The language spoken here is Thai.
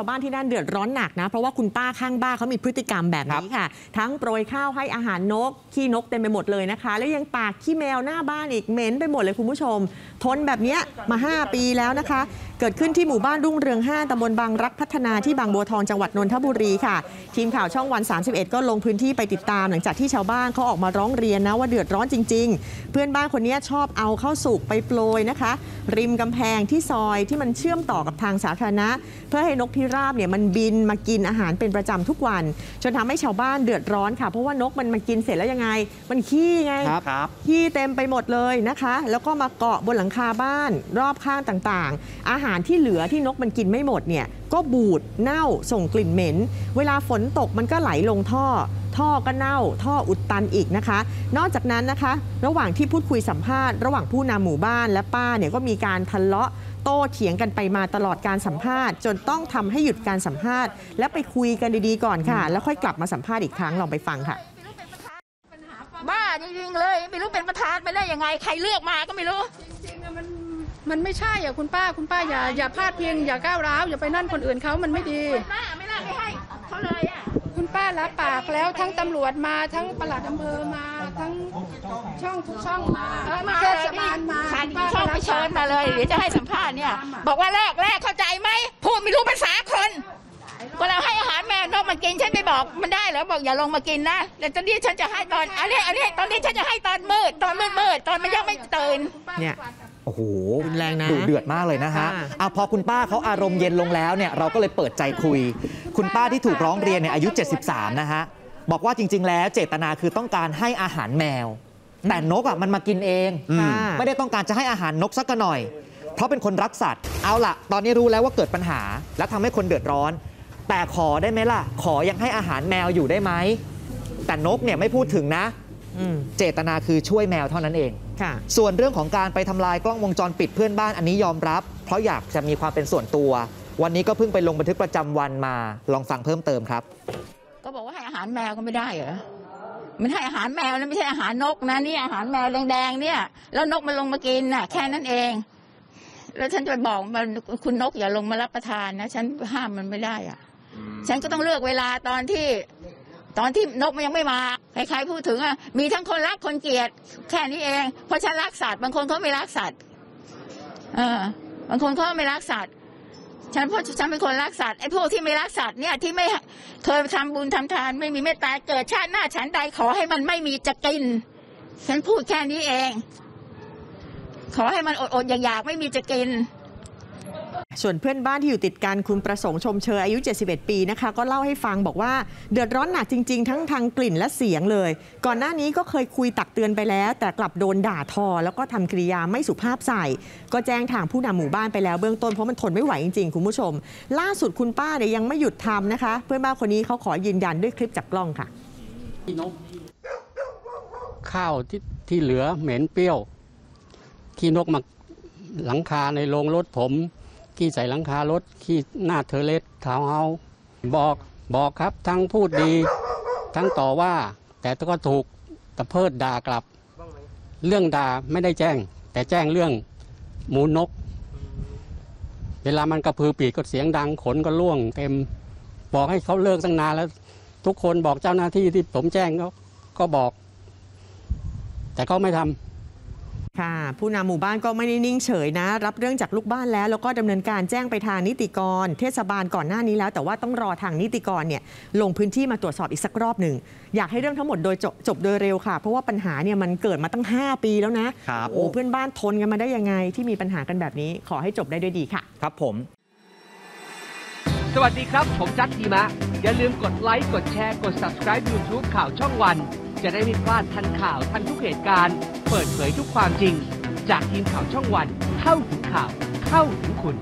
าวบ้านที่นั่นเดือดร้อนหนักนะ เพราะว่าคุณป้าข้างบ้านเขามีพฤติกรรมแบบนี้ค่ะ ทั้งโปรยข้าวให้อาหารนก ขี้นกเต็มไปหมดเลยนะคะ แล้วยังปากขี้แมวหน้าบ้านอีกเหม็นไปหมดเลยคุณผู้ชม ทนแบบเนี้ยมา 5 ปีแล้วนะคะ เกิดขึ้นที่หมู่บ้านรุ่งเรือง 5ตำบลบางรักพัฒนาที่บางบัวทองจังหวัดนนทบุรีค่ะทีมข่าวช่องวัน 31 ก็ลงพื้นที่ไปติดตามหลังจากที่ชาวบ้านเขาออกมาร้องเรียนนะว่าเดือดร้อนจริง ๆ เพื่อนบ้านคนนี้ชอบเอาเข้าวสุกไปโปรยนะคะ ริมกำแพงที่ซอยที่มันเชื่อมต่อกับทางสาธารณะ เพื่อให้นกพิราบเนี่ยมันบินมากินอาหารเป็นประจำทุกวัน จนทำให้ชาวบ้านเดือดร้อนค่ะ เพราะว่านกมันมากินเสร็จแล้วยังไง มันขี้ไงครับครับขี้เต็มไปหมดเลยนะคะ แล้วก็มาเกาะบนหลังคาบ้านรอบข้างต่างๆ อาหารที่เหลือที่นกมันกินไม่หมดเนี่ยก็บูดเน่าส่งกลิ่นเหม็น เวลาฝนตกมันก็ไหลลงท่อ ท่อก็เน่า ท่ออุดตันอีกนะคะ นอกจากนั้นนะคะ ระหว่างที่พูดคุยสัมภาษณ์ระหว่างผู้นำหมู่บ้านและป้าเนี่ยก็มีการทะเลาะโต้เถียงกันไปมาตลอดการสัมภาษณ์ จนต้องทำให้หยุดการสัมภาษณ์ และไปคุยกันดีๆก่อนค่ะ แล้วค่อยกลับมาสัมภาษณ์อีกครั้งลองไปฟังค่ะ บ้าจริงๆเลย ไม่รู้เป็นประธานไปได้ยังไงใครเลือกมาก็ไม่รู้จริงๆอะมันมันไม่ใช่อะคุณป้าคุณป้าอย่าอย่าพลาดเพียงอย่าก้าวร้าวอย่าไปนั่นคนอื่นเขามันไม่ดีป้าไม่น่าไม่ให้เขาเลยอะคุณป้า รับปากแล้วทั้งตำรวจมาทั้งปลัดอำเภอมาทั้งช่องทุกช่องมาเออมาเทศบาลมาทางคุณป้าช่องก็ไปรับเชิญปากมาเลยเดี๋ยวจะให้สัมภาษณ์เนี่ย บอกว่าแรกแรกเข้าใจไหมพูดไม่รู้ภาษาคนเวลาให้อาหารแมวนกมันกินฉันไปบอกมันได้เหรอบอกอย่าลงมากินนะแต่ตอนนี้ฉันจะให้ตอนอันนี้อันนี้ตอนนี้ฉันจะให้ตอนมืดตอนมืดมืดตอนมันยังไม่ตื่นเนี่ย โอ้โหรุนแรงนะดุเดือดมากเลยนะฮะค่ะอะพอคุณป้าเขาอารมณ์เย็นลงแล้วเนี่ยเราก็เลยเปิดใจคุย คุณป้าที่ถูกร้องเรียนเนี่ยอายุ 73 นะฮะบอกว่าจริง ๆ แล้วเจตนาคือต้องการให้อาหารแมว แต่นกอะมันมากินเองค่ะไม่ได้ต้องการจะให้อาหารนกสักหน่อย เพราะเป็นคนรักสัตว์เอาล่ะ ตอนนี้รู้แล้วว่าเกิดปัญหา และทำให้คนเดือดร้อน แต่ขอได้ไหมล่ะ ขอยังให้อาหารแมวอยู่ได้ไหมแต่นกเนี่ยไม่พูดถึงนะอืม เจตนาคือช่วยแมวเท่านั้นเองค่ะส่วนเรื่องของการไปทำลายกล้องวงจรปิดเพื่อนบ้านอันนี้ยอมรับ เพราะอยากจะมีความเป็นส่วนตัว วันนี้ก็เพิ่งไปลงบันทึกประจำวันมา ลองฟังเพิ่มเติมครับ ก็บอกว่าให้อาหารแมวก็ไม่ได้เหรอมันให้อาหารแมวนะไม่ใช่อาหารนกนะนี่อาหารแมวแดงๆเนี่ย แล้วนกมันลงมากินน่ะ แค่นั้นเอง แล้วฉันจะไปบอกมันคุณนกอย่าลงมารับประทานนะฉันห้ามมันไม่ได้อะ ฉันก็ต้องเลือกเวลาตอนที่ ตอนที่นกมันยังไม่มาใครๆพูดถึงอะมีทั้งคนรักคนเกลียด แค่นี้เองเพราะฉันรักสัตว์บางคนเขาไม่รักสัตว์เออบางคนเขาไม่รักสัตว์ฉันเพราะฉันเป็นคนรักสัตว์ไอ้พวกที่ไม่รักสัตว์เนี่ยที่ไม่เคยทำบุญทำทานไม่มีเมตตาเกิดชาติหน้าฉันใดขอให้มันไม่มีจะกิน ฉันพูดแค่นี้เอง ขอให้มันอดๆอยากๆไม่มีจะกิน ส่วนเพื่อนบ้านที่อยู่ติดกันคุณประสงค์ชมเชยอายุ 71 ปีนะคะ ก็เล่าให้ฟังบอกว่าเดือดร้อนหนักจริง ๆ ทั้งทางกลิ่นและเสียงเลย ก่อนหน้านี้ก็เคยคุยตักเตือนไปแล้ว แต่กลับโดนด่าทอ แล้วก็ทำกริยาไม่สุภาพใส่ ก็แจ้งทางผู้นำหมู่บ้านไปแล้วเบื้องต้นเพราะมันทนไม่ไหวจริงๆ คุณผู้ชม ล่าสุดคุณป้าเนี่ยยังไม่หยุดทำนะคะ เพื่อนบ้านคนนี้เขาขอยืนยันด้วยคลิปจากกล้องค่ะข้าวที่ที่เหลือเหม็นเปรี้ยวขี้นกมาหลังคาในโรงรถผม ขี้ใส่หลังคารถขี้หน้าเทเลสเท้าเฮาบอกบอกครับทั้งพูดดี ทั้งต่อว่า แต่ก็ถูกตะเพิดด่ากลับ เรื่องด่าไม่ได้แจ้ง แต่แจ้งเรื่องหมูนก เวลามันกระพือปีกก็เสียงดังขนก็ร่วงเต็ม บอกให้เขาเลิกตั้งนานแล้ว ทุกคนบอกเจ้าหน้าที่ที่ผมแจ้งเขาก็บอก แต่เขาไม่ทำ ค่ะ ผู้นำหมู่บ้านก็ไม่ได้นิ่งเฉยนะ รับเรื่องจากลูกบ้านแล้ว แล้วก็ดำเนินการแจ้งไปทางนิติกร เทศบาลก่อนหน้านี้แล้ว แต่ว่าต้องรอทางนิติกรเนี่ยลงพื้นที่มาตรวจสอบอีกสักรอบหนึ่ง อยากให้เรื่องทั้งหมดโดยจบจบโดยเร็วค่ะ เพราะว่าปัญหาเนี่ยมันเกิดมาตั้ง 5 ปีแล้วนะครับโอ้เพื่อนบ้านทนกันมาได้ยังไงที่มีปัญหากันแบบนี้ ขอให้จบได้ด้วยดีค่ะ ครับผม สวัสดีครับ ผมจัดทีมะอย่าลืมกดไลค์กดแชร์กด subscribe YouTube ข่าวช่องวัน จะได้ไม่พลาดทันข่าวทันทุกเหตุการณ์ เปิดเผยทุกความจริง จากทีมข่าวช่องวัน เข้าถึงข่าวเข้าถึงคุณ